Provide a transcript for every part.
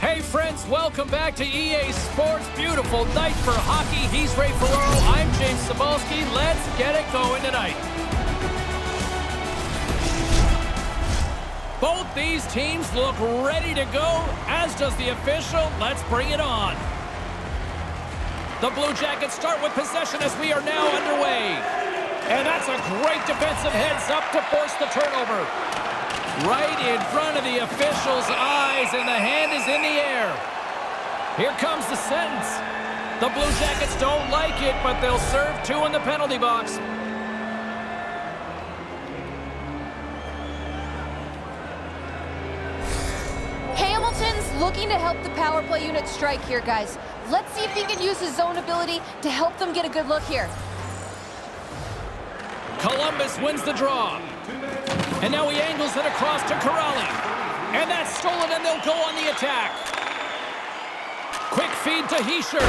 Hey friends, welcome back to EA Sports. Beautiful night for hockey. He's Ray Ferraro. I'm James Cybulski. Let's get it going tonight. Both these teams look ready to go, as does the official. Let's bring it on. The Blue Jackets start with possession as we are now underway. And that's a great defensive heads up to force the turnover. Right in front of the official's eyes, and the hand is in the air. Here comes the sentence. The Blue Jackets don't like it, but they'll serve two in the penalty box. Hamilton's looking to help the power play unit strike here, guys. Let's see if he can use his zone ability to help them get a good look here. Columbus wins the draw. And now he angles it across to Kuraly. And that's stolen, and they'll go on the attack. Quick feed to Hischier.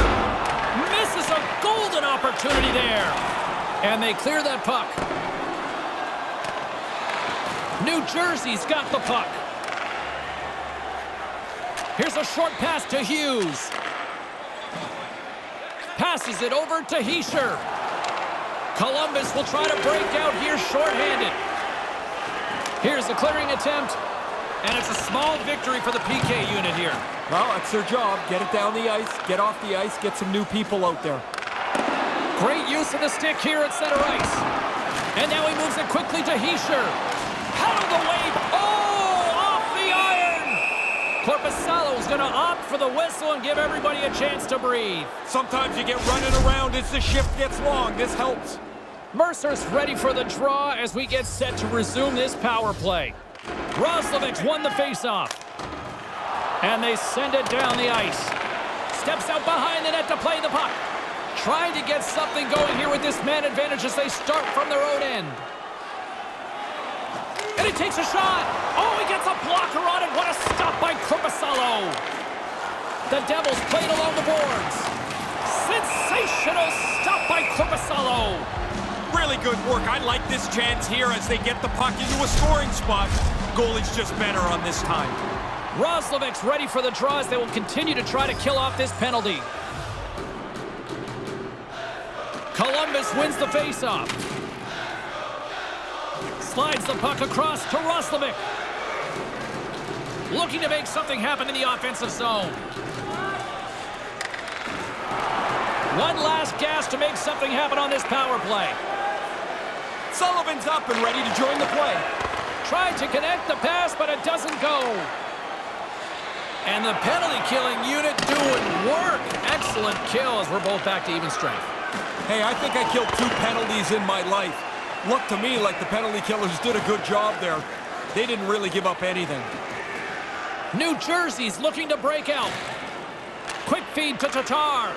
Misses a golden opportunity there. And they clear that puck. New Jersey's got the puck. Here's a short pass to Hughes. Passes it over to Hischier. Columbus will try to break out here shorthanded. Here's a clearing attempt, and it's a small victory for the PK unit here. Well, that's their job. Get it down the ice, get off the ice, get some new people out there. Great use of the stick here at center ice. And now he moves it quickly to Hischier. Paddled away. Oh, off the iron. Korpisalo is going to opt for the whistle and give everybody a chance to breathe. Sometimes you get running around as the shift gets long. This helps. Mercer's ready for the draw as we get set to resume this power play. Roslovic won the faceoff. And they send it down the ice. Steps out behind the net to play the puck. Trying to get something going here with this man advantage as they start from their own end. And he takes a shot. Oh, he gets a blocker on it. What a stop by Korpisalo. The Devils played along the boards. Sensational stop by Korpisalo. Really good work. I like this chance here as they get the puck into a scoring spot. Goalie's just better on this time. Roslovic's ready for the draw as they will continue to try to kill off this penalty. Columbus wins the faceoff. Slides the puck across to Roslovic. Looking to make something happen in the offensive zone. One last gas to make something happen on this power play. Sullivan's up and ready to join the play. Tried to connect the pass, but it doesn't go. And the penalty killing unit doing work. Excellent kill as we're both back to even strength. Hey, I think I killed two penalties in my life. Looked to me like the penalty killers did a good job there. They didn't really give up anything. New Jersey's looking to break out. Quick feed to Tatar.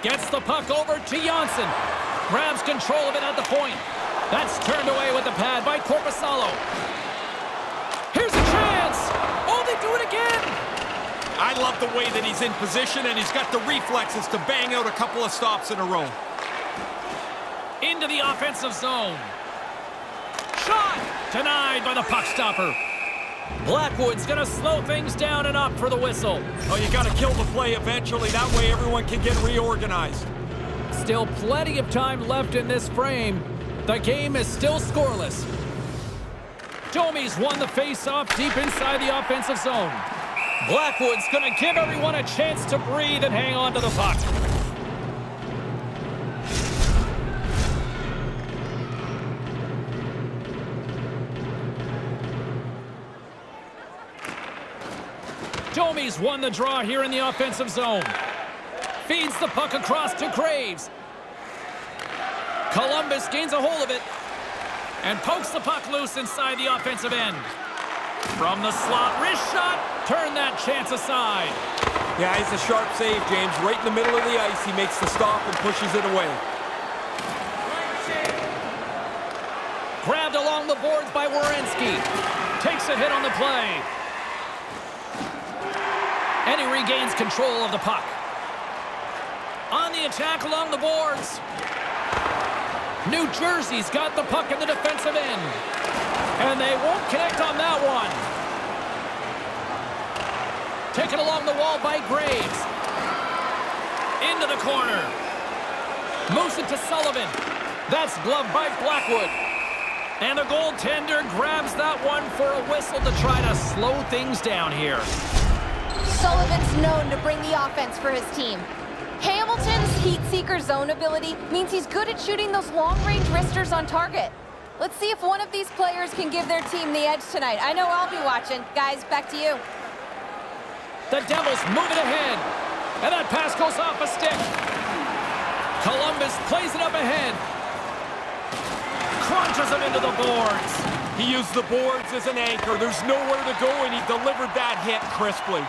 Gets the puck over to Janssen. Grabs control of it at the point. That's turned away with the pad by Korpisalo. Here's a chance. Oh, they do it again. I love the way that he's in position, and he's got the reflexes to bang out a couple of stops in a row. Into the offensive zone. Shot! Denied by the puck stopper. Blackwood's going to slow things down and up for the whistle. Oh, you got to kill the play eventually. That way everyone can get reorganized. Still plenty of time left in this frame. The game is still scoreless. Domi's won the face-off deep inside the offensive zone. Blackwood's going to give everyone a chance to breathe and hang on to the puck. Domi's won the draw here in the offensive zone. Feeds the puck across to Graves. Columbus gains a hold of it and pokes the puck loose inside the offensive end. From the slot, wrist shot, turn that chance aside. Yeah, it's a sharp save, James. Right in the middle of the ice, he makes the stop and pushes it away. Grabbed along the boards by Werenski. Takes a hit on the play. And he regains control of the puck. On the attack along the boards. New Jersey's got the puck in the defensive end. And they won't connect on that one. Taken along the wall by Graves. Into the corner. Moves it to Sullivan. That's gloved by Blackwood. And the goaltender grabs that one for a whistle to try to slow things down here. Sullivan's known to bring the offense for his team. Hamilton's heat seeker zone ability means he's good at shooting those long-range wristers on target. Let's see if one of these players can give their team the edge tonight. I know I'll be watching. Guys, back to you. The Devils move it ahead. And that pass goes off a stick. Columbus plays it up ahead crunches him into the boards. He used the boards as an anchor. There's nowhere to go, and he delivered that hit crisply.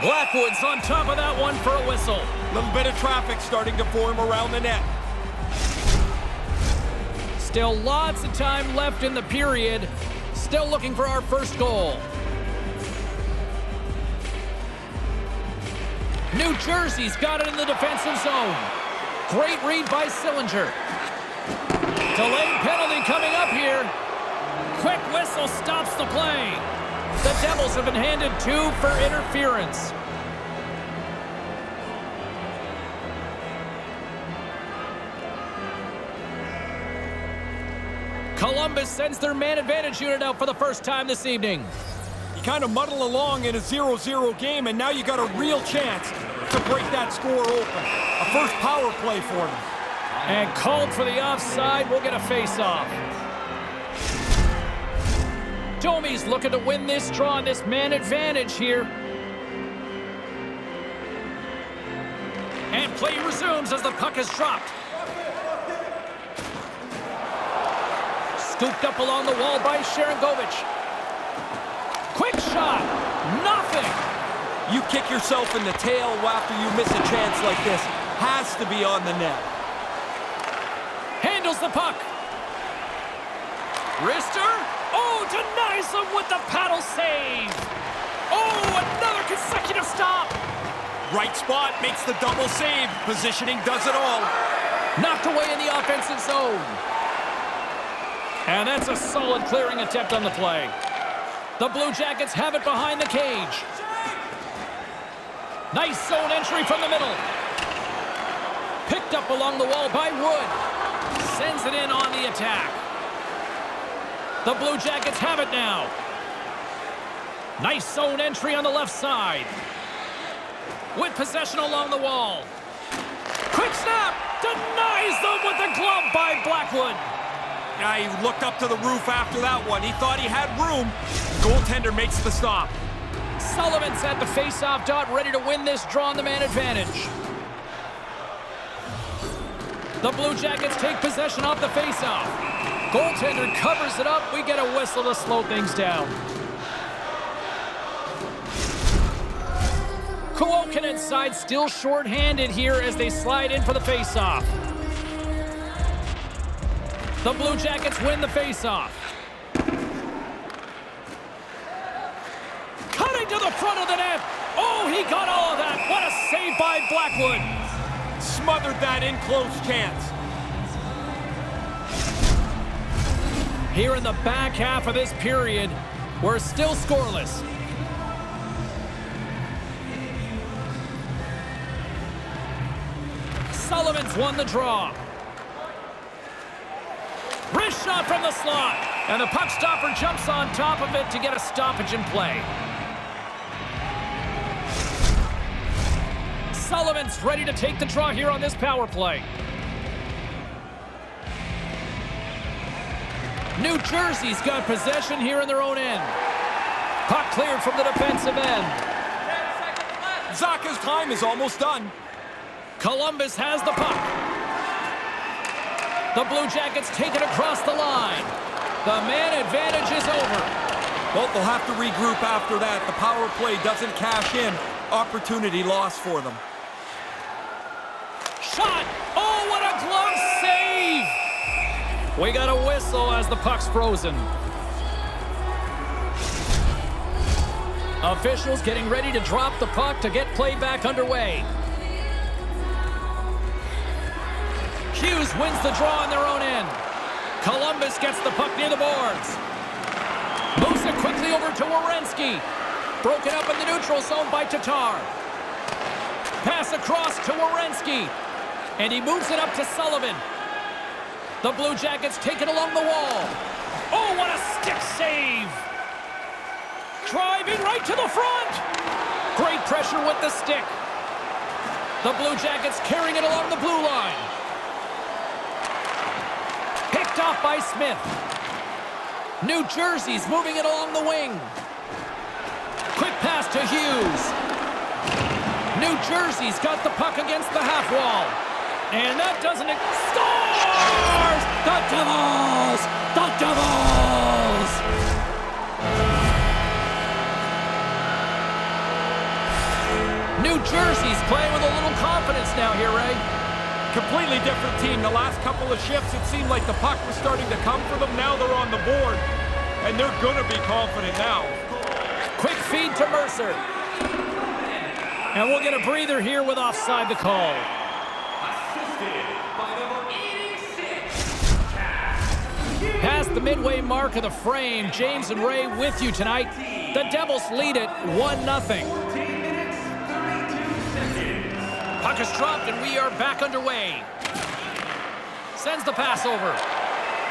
Blackwood's on top of that one for a whistle. A little bit of traffic starting to form around the net. Still lots of time left in the period. Still looking for our first goal. New Jersey's got it in the defensive zone. Great read by Sillinger. Delayed penalty coming up here. Quick whistle stops the play. The Devils have been handed two for interference. Columbus sends their man advantage unit out for the first time this evening. You kind of muddle along in a 0-0 game, and now you got a real chance to break that score open. A first power play for them. And called for the offside. We'll get a face-off. Domi's looking to win this draw on this man advantage here. And play resumes as the puck is dropped. Scooped up along the wall by Sharangovich. Quick shot. Nothing. You kick yourself in the tail after you miss a chance like this. Has to be on the net handles the puck. Wrister. Denies him with the paddle save. Oh, another consecutive stop. Right spot makes the double save. Positioning does it all. Knocked away in the offensive zone. And that's a solid clearing attempt on the play. The Blue Jackets have it behind the cage. Nice zone entry from the middle. Picked up along the wall by Wood sends it in on the attack. The Blue Jackets have it now. Nice zone entry on the left side. With possession along the wall. Quick snap! Denies them with the glove by Blackwood. Yeah, he looked up to the roof after that one. He thought he had room. Goaltender makes the stop. Sullivan's at the face-off dot, ready to win this draw on the man advantage. The Blue Jackets take possession off the faceoff. Goaltender covers it up. We get a whistle to slow things down. Kuokkanen side still short-handed here as they slide in for the faceoff. The Blue Jackets win the faceoff. Cutting to the front of the net. Oh, he got all of that. What a save by Blackwood smothered that in close chance. Here in the back half of this period, we're still scoreless. Sullivan's won the draw. Wrist shot from the slot. And the puck stopper jumps on top of it to get a stoppage in play. Sullivan's ready to take the draw here on this power play. New Jersey's got possession here in their own end. Puck cleared from the defensive end. Zacha's time is almost done. Columbus has the puck. The Blue Jackets take it across the line. The man advantage is over. Well, they'll have to regroup after that. The power play doesn't cash in. Opportunity lost for them shot. Oh, what a glove save. We got a whistle as the puck's frozen. Officials getting ready to drop the puck to get play back underway. Hughes wins the draw on their own end. Columbus gets the puck near the boards. Moves it quickly over to Werenski. Broken up in the neutral zone by Tatar. Pass across to Werenski. And he moves it up to Sullivan. The Blue Jackets take it along the wall. Oh, what a stick save! Driving right to the front! Great pressure with the stick. The Blue Jackets carrying it along the blue line. Picked off by Smith. New Jersey's moving it along the wing. Quick pass to Hughes. New Jersey's got the puck against the half wall. And that doesn't... Scores! The Devils! The Devils! New Jersey's playing with a little confidence now here, Ray. Completely different team. The last couple of shifts, it seemed like the puck was starting to come for them. Now they're on the board, and they're going to be confident now. Quick feed to Mercer. And we'll get a breather here with offside the call. Past the midway mark of the frame, James and Ray with you tonight. The Devils lead it 1-0. Puck is dropped and we are back underway. Sends the pass over.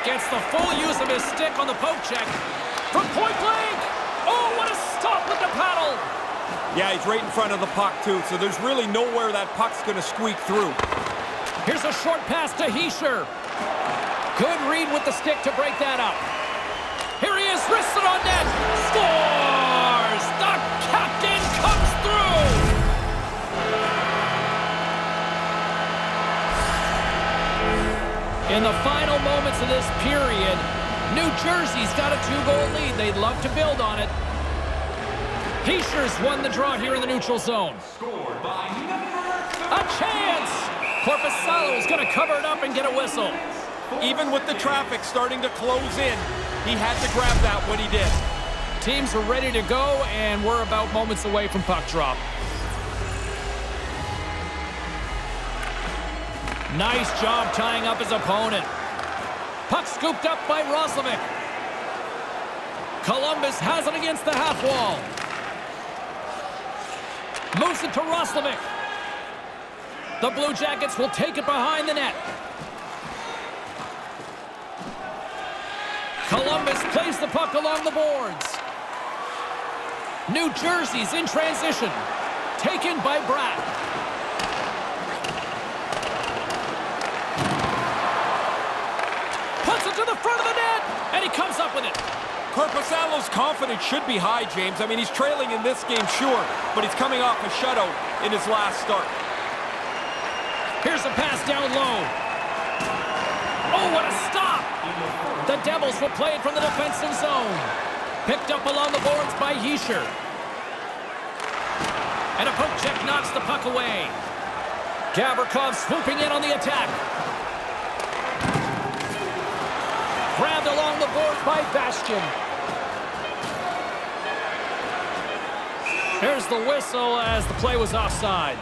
Gets the full use of his stick on the poke check. From point blank! Oh, what a stop with the paddle! Yeah, he's right in front of the puck, too, so there's really nowhere that puck's going to squeak through. Here's a short pass to Hischier. Good read with the stick to break that up. Here he is, wristed on net. Scores! The captain comes through! In the final moments of this period, New Jersey's got a two-goal lead. They'd love to build on it. Hischier's won the draw here in the neutral zone. A chance! Korpisalo is going to cover it up and get a whistle. Even with the traffic starting to close in, he had to grab that when he did. Teams are ready to go, and we're about moments away from puck drop. Nice job tying up his opponent. Puck scooped up by Roslovic. Columbus has it against the half wall. Moves it to Roslovic. The Blue Jackets will take it behind the net. Columbus plays the puck along the boards. New Jersey's in transition. Taken by Bratt. Puts it to the front of the net, and he comes up with it. Korpisalo's confidence should be high, James. I mean, he's trailing in this game, sure, but he's coming off a shutout in his last start. Here's a pass down low. Oh, what a stop! The Devils will play it from the defensive zone. Picked up along the boards by Hischier. And a poke check knocks the puck away. Gavrikov swooping in on the attack. Grabbed along the boards by Bastian. There's the whistle as the play was offside.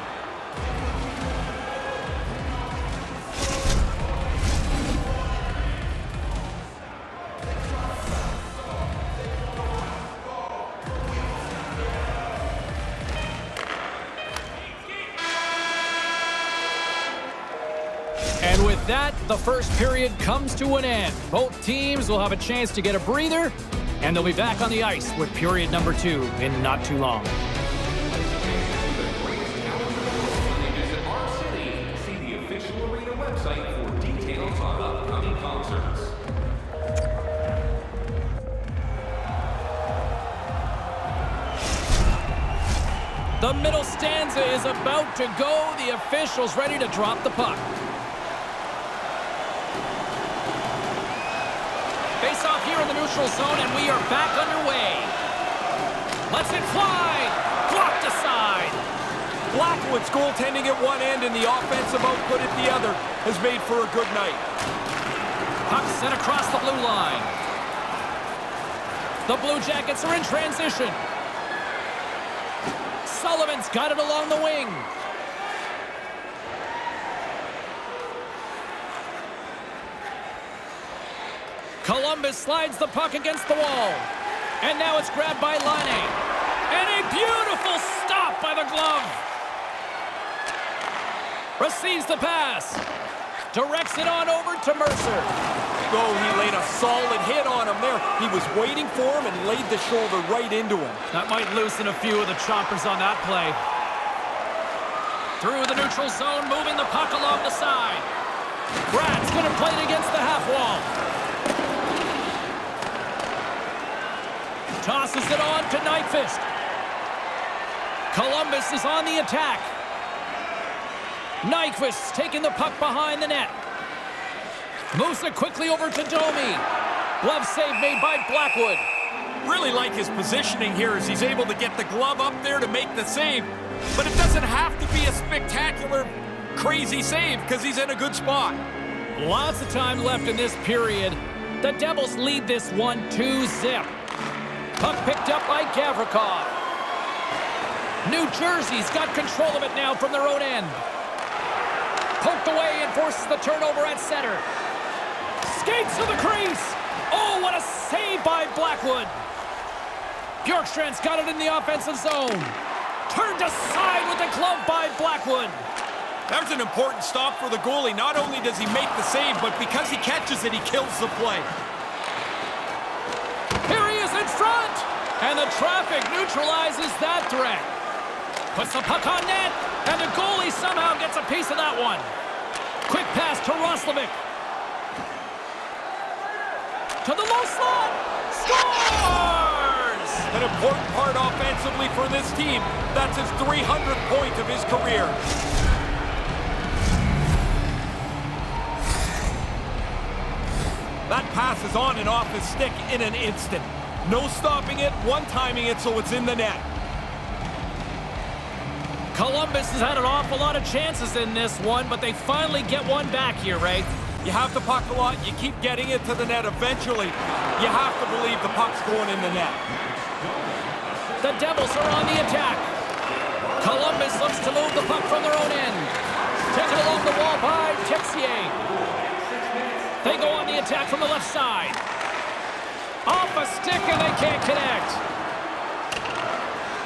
And with that, the first period comes to an end. Both teams will have a chance to get a breather, and they'll be back on the ice with period number two in not too long. The middle stanza is about to go. The officials ready to drop the puck. Face off here in the neutral zone, and we are back underway. Lets it fly. Blocked aside. Blackwood's goaltending at one end and the offensive output at the other has made for a good night. Puck sent across the blue line. The Blue Jackets are in transition. Sullivan's got it along the wing. Columbus slides the puck against the wall. And now it's grabbed by Line. And a beautiful stop by the glove. Receives the pass. Directs it on over to Mercer. Oh, he laid a solid hit on him there. He was waiting for him and laid the shoulder right into him. That might loosen a few of the choppers on that play. Through the neutral zone, moving the puck along the side. Bratt's going to play it against the half wall. Tosses it on to Nyquist. Columbus is on the attack. Nyquist taking the puck behind the net. Moves it quickly over to Domi. Glove save made by Blackwood. Really like his positioning here as he's able to get the glove up there to make the save. But it doesn't have to be a spectacular, crazy save because he's in a good spot. Lots of time left in this period. The Devils lead this one 2-zip. Puck picked up by Gavrikov. New Jersey's got control of it now from their own end. Poked away and forces the turnover at center. Skates to the crease. Oh, what a save by Blackwood. Bjorkstrand's got it in the offensive zone. Turned aside with the glove by Blackwood. That was an important stop for the goalie. Not only does he make the save, but because he catches it, he kills the play. Front. And the traffic neutralizes that threat. Puts the puck on net. And the goalie somehow gets a piece of that one. Quick pass to Roslovic. To the low slot. Scores! An important part offensively for this team. That's his 300th point of his career. That pass is on and off his stick in an instant. No stopping it, one-timing it so it's in the net. Columbus has had an awful lot of chances in this one, but they finally get one back here, Ray. You have the puck a lot, you keep getting it to the net eventually. You have to believe the puck's going in the net. The Devils are on the attack. Columbus looks to move the puck from their own end. Taken along the wall by Texier. They go on the attack from the left side. Off a stick and they can't connect.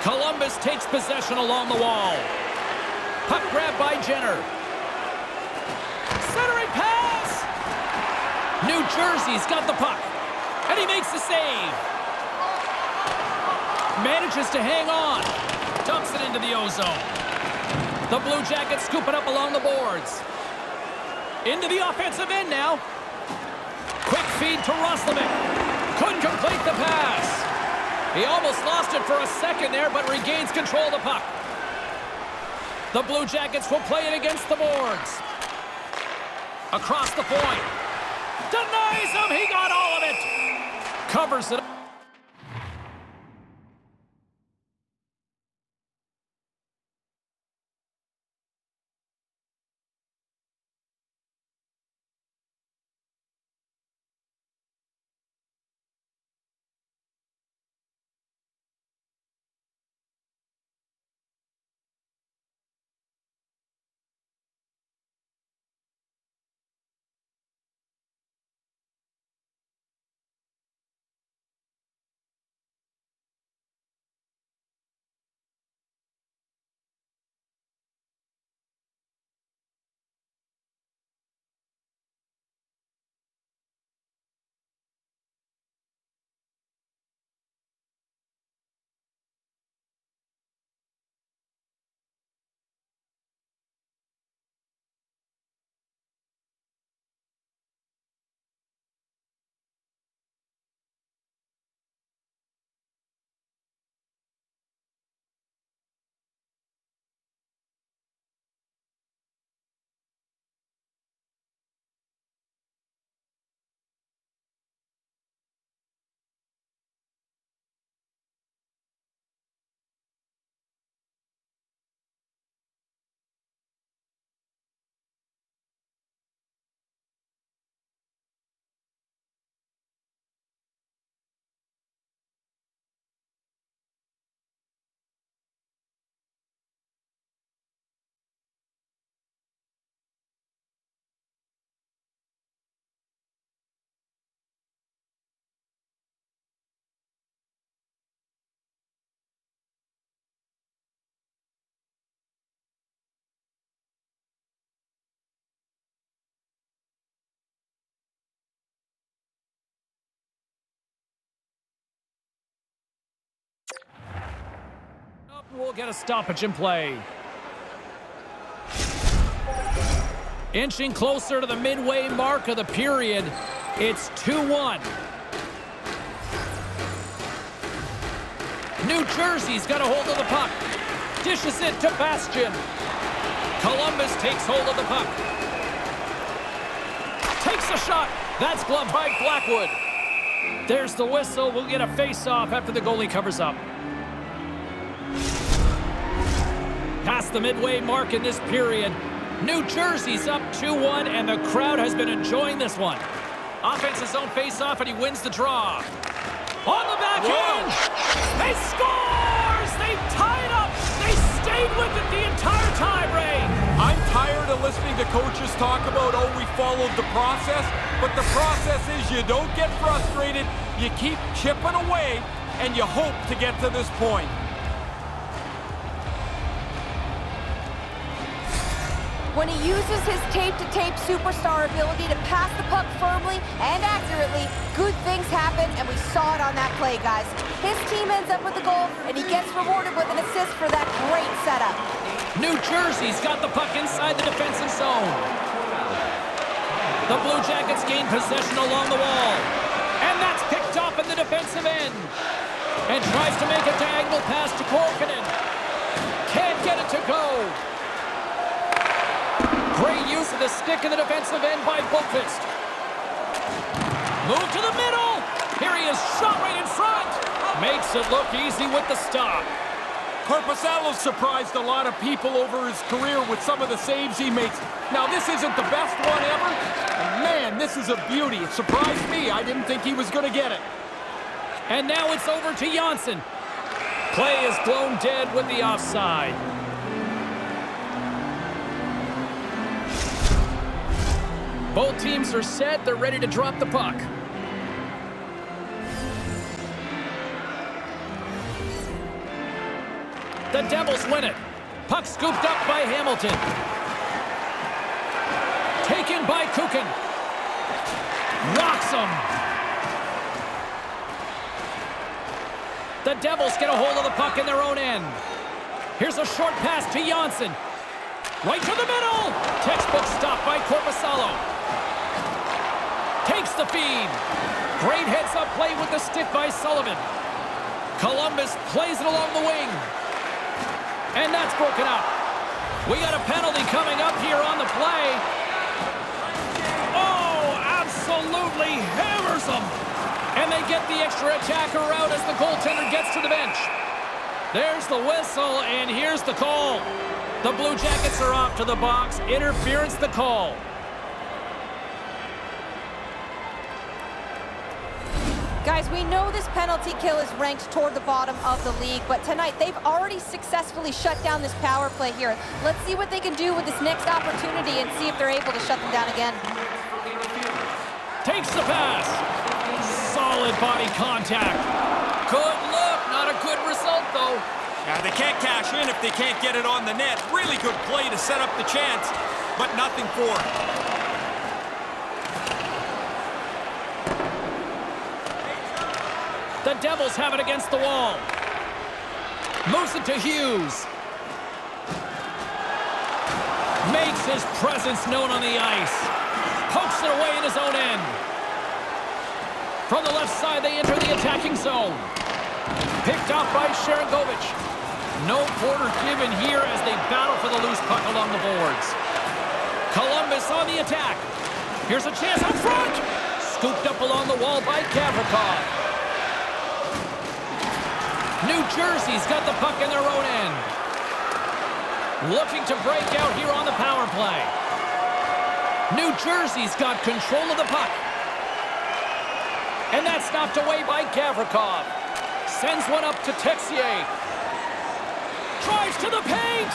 Columbus takes possession along the wall. Puck grab by Jenner. Centering pass! New Jersey's got the puck. And he makes the save. Manages to hang on. Dumps it into the ozone. The Blue Jackets scoop it up along the boards. Into the offensive end now. Quick feed to Roslovic. Complete the pass. He almost lost it for a second there, but regains control of the puck. The Blue Jackets will play it against the boards. Across the point. Denies him. He got all of it. Covers it. We'll get a stoppage in play. Inching closer to the midway mark of the period. It's 2-1. New Jersey's got a hold of the puck. Dishes it to Bastian. Columbus takes hold of the puck. Takes a shot. That's gloved by Blackwood. There's the whistle. We'll get a face-off after the goalie covers up. Past the midway mark in this period. New Jersey's up 2-1, and the crowd has been enjoying this one. Offense's own face-off, and he wins the draw. On the backhand! They scores! They tied up! They stayed with it the entire time, Ray! I'm tired of listening to coaches talk about, oh, we followed the process. But the process is you don't get frustrated, you keep chipping away, and you hope to get to this point. When he uses his tape-to-tape superstar ability to pass the puck firmly and accurately, good things happen, and we saw it on that play, guys. His team ends up with the goal, and he gets rewarded with an assist for that great setup. New Jersey's got the puck inside the defensive zone. The Blue Jackets gain possession along the wall. And that's picked off at the defensive end. And tries to make a diagonal pass to Korkinen. Can't get it to go. Of the stick in the defensive end by Boqvist. Move to the middle. Here he is, shot right in front. Makes it look easy with the stop. Korpisalo surprised a lot of people over his career with some of the saves he makes. Now, this isn't the best one ever, and man, this is a beauty. It surprised me. I didn't think he was going to get it. And now it's over to Janssen. Play is blown dead with the offside. Both teams are set. They're ready to drop the puck. The Devils win it. Puck scooped up by Hamilton. Taken by Kukin. Rocks him. The Devils get a hold of the puck in their own end. Here's a short pass to Janssen. Right to the middle. Textbook stop by Korpisalo. Takes the feed. Great heads-up play with the stick by Sullivan. Columbus plays it along the wing. And that's broken up. We got a penalty coming up here on the play. Oh, absolutely hammers them. And they get the extra attacker out as the goaltender gets to the bench. There's the whistle, and here's the call. The Blue Jackets are off to the box. Interference the call. Guys, we know this penalty kill is ranked toward the bottom of the league, but tonight they've already successfully shut down this power play here. Let's see what they can do with this next opportunity and see if they're able to shut them down again. Takes the pass. Solid body contact. Good look. Not a good result, though. Now, they can't cash in if they can't get it on the net. Really good play to set up the chance, but nothing for it. The Devils have it against the wall. Moves it to Hughes. Makes his presence known on the ice. Pokes it away in his own end. From the left side, they enter the attacking zone. Picked off by Sharangovich. No quarter given here as they battle for the loose puck along the boards. Columbus on the attack. Here's a chance up front. Scooped up along the wall by Gavrikov. New Jersey's got the puck in their own end. Looking to break out here on the power play. New Jersey's got control of the puck. And that's knocked away by Gavrikov. Sends one up to Texier. Drives to the paint.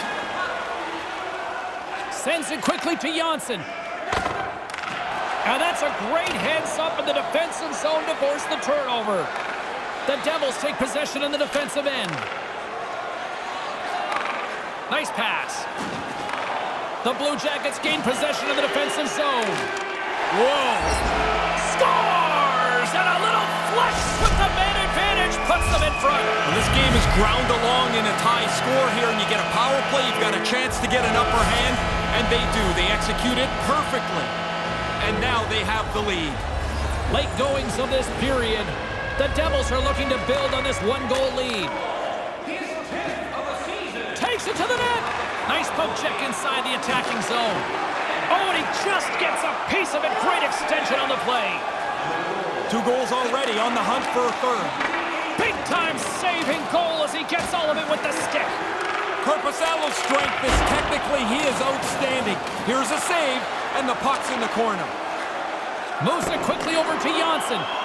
Sends it quickly to Janssen. And that's a great heads up in the defensive zone to force the turnover. The Devils take possession in the defensive end. Nice pass. The Blue Jackets gain possession in the defensive zone. Whoa. Scores! And a little flex with the man advantage puts them in front. Well, this game is ground along in a tie score here, and you get a power play. You've got a chance to get an upper hand, and they do. They execute it perfectly. And now they have the lead. Late goings of this period. The Devils are looking to build on this one-goal lead. Takes it to the net. Nice poke check inside the attacking zone. Oh, and he just gets a piece of it. Great extension on the play. Two goals already on the hunt for a third. Big time saving goal as he gets all of it with the stick. Korpisalo's strength is technically, he is outstanding. Here's a save, and the puck's in the corner. Moves it quickly over to Janssen.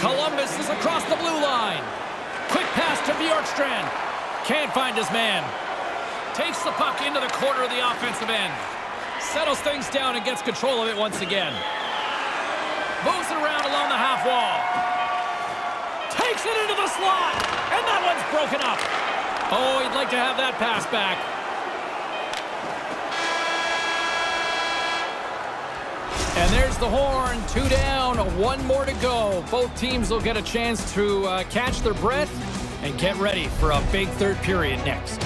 Columbus is across the blue line. Quick pass to Bjorkstrand. Can't find his man. Takes the puck into the corner of the offensive end. Settles things down and gets control of it once again. Moves it around along the half wall. Takes it into the slot. And that one's broken up. Oh, he'd like to have that pass back. And there's the horn. Two down, one more to go. Both teams will get a chance to uh, catch their breath and get ready for a big third period next.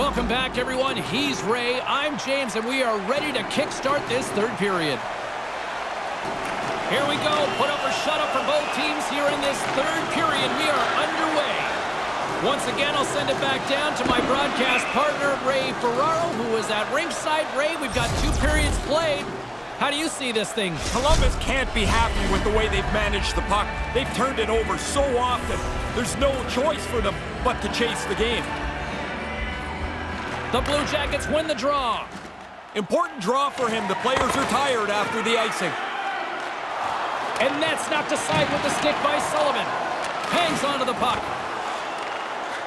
Welcome back, everyone. He's Ray. I'm James, and we are ready to kickstart this third period. Here we go. Put up or shut up for both teams here in this third period. We are underway. Once again, I'll send it back down to my broadcast partner, Ray Ferraro, who is at ringside. Ray, we've got two periods played. How do you see this thing? Columbus can't be happy with the way they've managed the puck. They've turned it over so often. There's no choice for them but to chase the game. The Blue Jackets win the draw. Important draw for him. The players are tired after the icing. And that's knocked aside with the stick by Sullivan. Hangs onto the puck.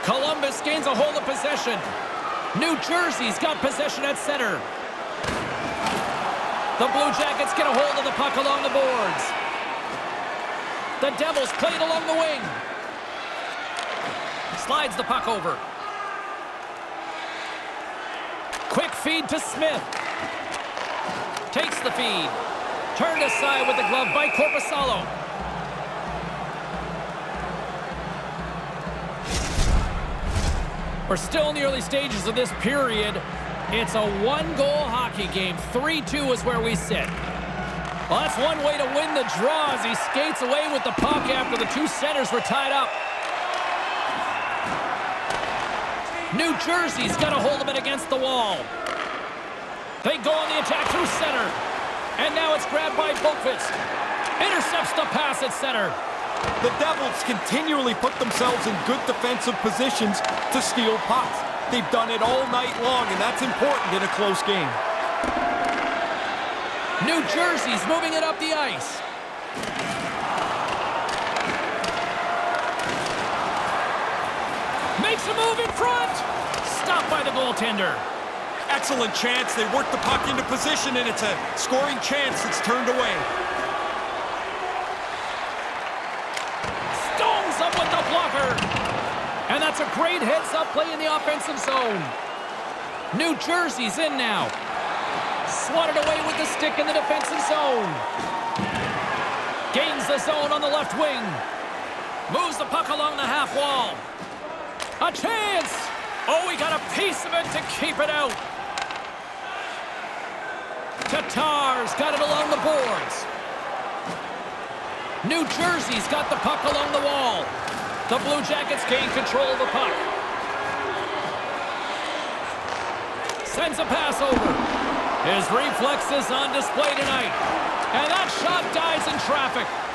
Columbus gains a hold of possession. New Jersey's got possession at center. The Blue Jackets get a hold of the puck along the boards. The Devils play it along the wing. Slides the puck over. Quick feed to Smith. Takes the feed. Turned aside with the glove by Korpisalo. We're still in the early stages of this period. It's a one-goal hockey game. 3-2 is where we sit. Well, that's one way to win the draw as he skates away with the puck after the two centers were tied up. New Jersey's got a hold of it against the wall. They go on the attack through center. And now it's grabbed by Boqvist. Intercepts the pass at center. The Devils continually put themselves in good defensive positions to steal pucks. They've done it all night long, and that's important in a close game. New Jersey's moving it up the ice. Makes a move in front. Stopped by the goaltender. Excellent chance. They work the puck into position, and it's a scoring chance that's turned away. Stones up with the blocker. And that's a great heads-up play in the offensive zone. New Jersey's in now. Swatted away with the stick in the defensive zone. Gains the zone on the left wing. Moves the puck along the half wall. A chance! Oh, he got a piece of it to keep it out. Tatar's got it along the boards. New Jersey's got the puck along the wall. The Blue Jackets gain control of the puck. Sends a pass over. His reflexes on display tonight. And that shot dies in traffic.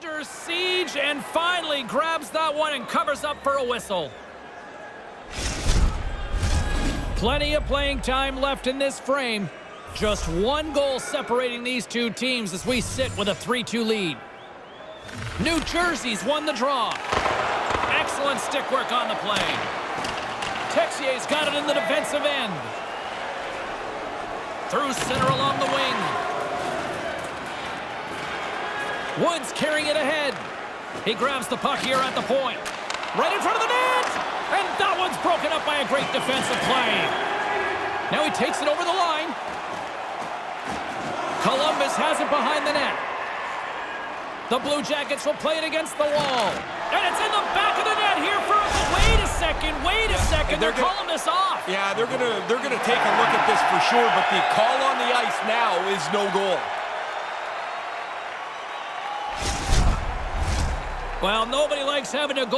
Under siege and finally grabs that one and covers up for a whistle. Plenty of playing time left in this frame. Just one goal separating these two teams as we sit with a 3-2 lead. New Jersey's won the draw. Excellent stick work on the play. Texier's got it in the defensive end. Through center along the wing. Woods carrying it ahead. He grabs the puck here at the point. Right in front of the net! And that one's broken up by a great defensive play. Now he takes it over the line. Columbus has it behind the net. The Blue Jackets will play it against the wall. And it's in the back of the net here for wait a second, wait a second. They're, they're calling this off. Yeah, they're gonna they're gonna take a look at this for sure, but the call on the ice now is no goal. Well, nobody likes having to go.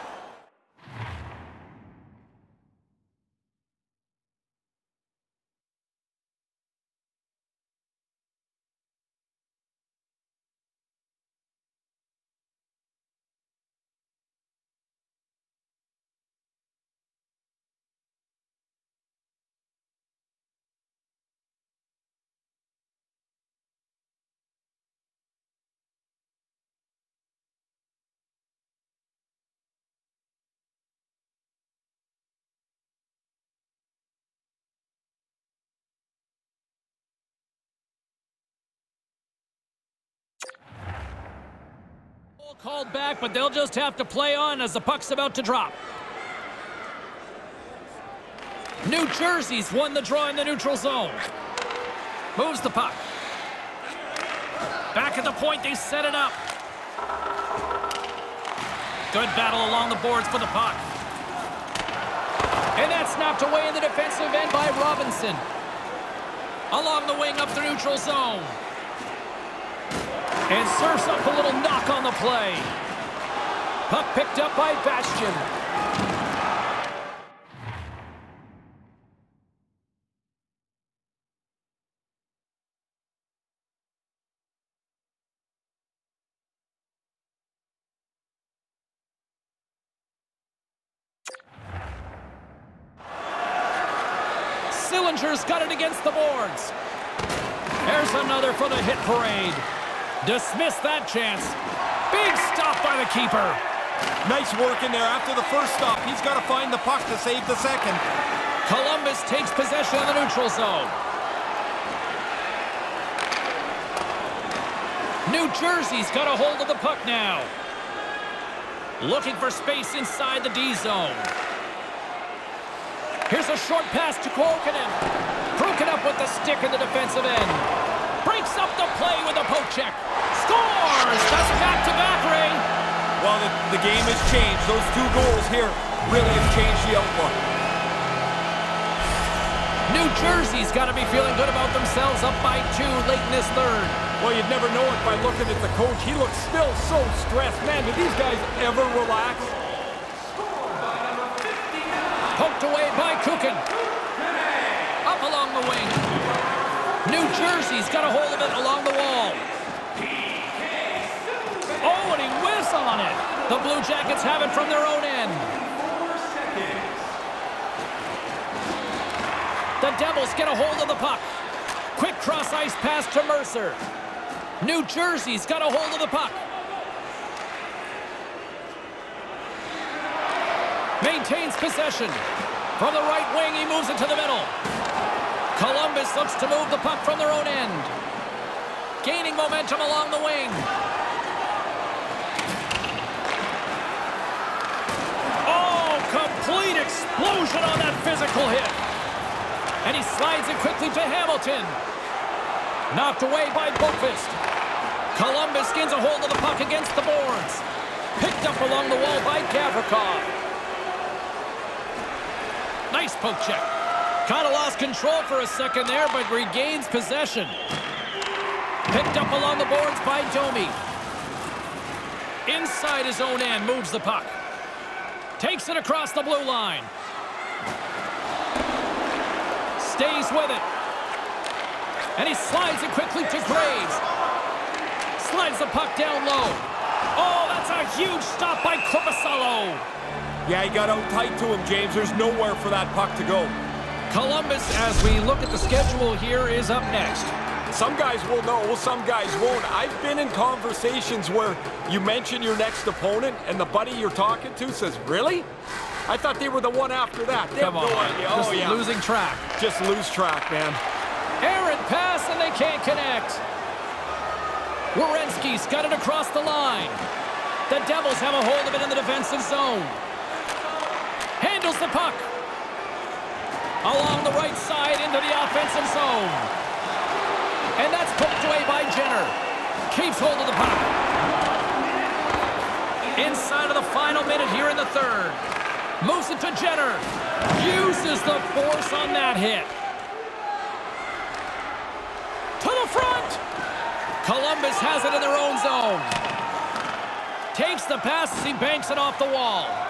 Called back, but they'll just have to play on as the puck's about to drop. New Jersey's won the draw in the neutral zone. Moves the puck. Back at the point, they set it up. Good battle along the boards for the puck. And that's snapped away in the defensive end by Robinson. Along the wing up the neutral zone. And serves up a little knock on the play. Puck picked up by Bastian. Sillinger's got it against the boards. There's another for the hit parade. Dismiss that chance. Big stop by the keeper. Nice work in there after the first stop. He's got to find the puck to save the second. Columbus takes possession of the neutral zone. New Jersey's got a hold of the puck now. Looking for space inside the D zone. Here's a short pass to Kuokkanen. Broken up with the stick in the defensive end. Breaks up the play with a poke check. Scores! That's back-to-back, Ray. Well, the, the game has changed. Those two goals here really have changed the outlook. New Jersey's got to be feeling good about themselves up by two late in this third. Well, you'd never know it by looking at the coach. He looks still so stressed. Man, do these guys ever relax? Poked away by Kukan. Up along the wing. New Jersey's got a hold of it along the wall. Oh, and he whiffs on it. The Blue Jackets have it from their own end. The Devils get a hold of the puck. Quick cross-ice pass to Mercer. New Jersey's got a hold of the puck. Maintains possession. From the right wing, he moves it to the middle. Columbus looks to move the puck from their own end. Gaining momentum along the wing. Oh, complete explosion on that physical hit. And he slides it quickly to Hamilton. Knocked away by Boqvist. Columbus gains a hold of the puck against the boards. Picked up along the wall by Gavrikov. Nice poke check. Kind of lost control for a second there, but regains possession. Picked up along the boards by Domi. Inside his own end, moves the puck. Takes it across the blue line. Stays with it. And he slides it quickly to Graves. Slides the puck down low. Oh, that's a huge stop by Korpisalo. Yeah, he got out tight to him, James. There's nowhere for that puck to go. Columbus, as we look at the schedule here, is up next. Some guys will know, some guys won't. I've been in conversations where you mention your next opponent and the buddy you're talking to says, really? I thought they were the one after that. They Come no on, idea. Oh, just oh, yeah. losing track. Just lose track, man. Errant pass, and they can't connect. Werenski's got it across the line. The Devils have a hold of it in the defensive zone. Handles the puck. Along the right side into the offensive zone. And that's poked away by Jenner. Keeps hold of the puck. Inside of the final minute here in the third. Moves it to Jenner. Uses the force on that hit. To the front. Columbus has it in their own zone. Takes the pass as he banks it off the wall.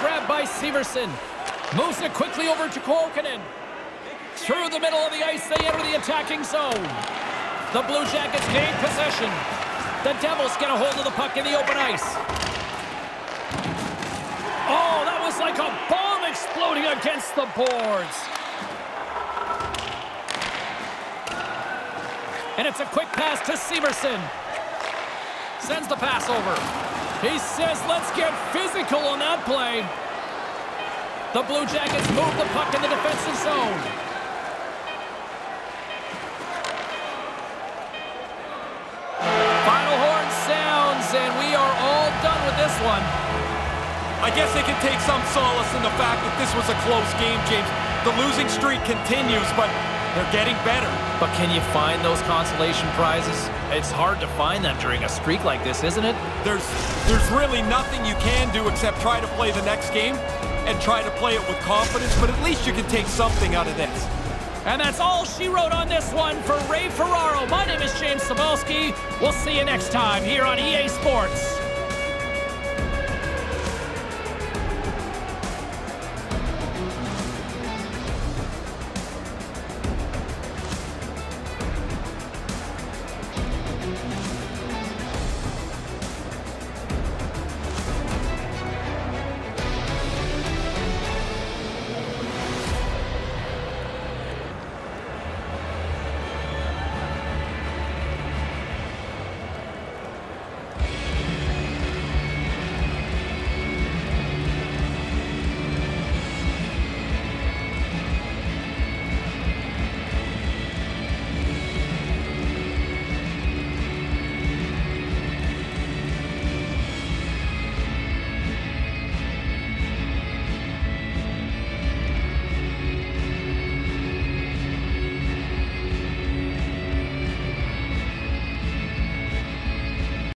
Grab by Severson. Moves it quickly over to Kuokkanen. Through the middle of the ice, they enter the attacking zone. The Blue Jackets gain possession. The Devils get a hold of the puck in the open ice. Oh, that was like a bomb exploding against the boards. And it's a quick pass to Severson. Sends the pass over. He says, let's get physical on that play. The Blue Jackets move the puck in the defensive zone. Final horn sounds, and we are all done with this one. I guess they can take some solace in the fact that this was a close game, James. The losing streak continues, but they're getting better. But can you find those consolation prizes? It's hard to find them during a streak like this, isn't it? There's there's really nothing you can do except try to play the next game and try to play it with confidence, but at least you can take something out of this. And that's all she wrote on this one for Ray Ferraro. My name is James Cybulski. We'll see you next time here on EA Sports.